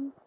Mm-hmm.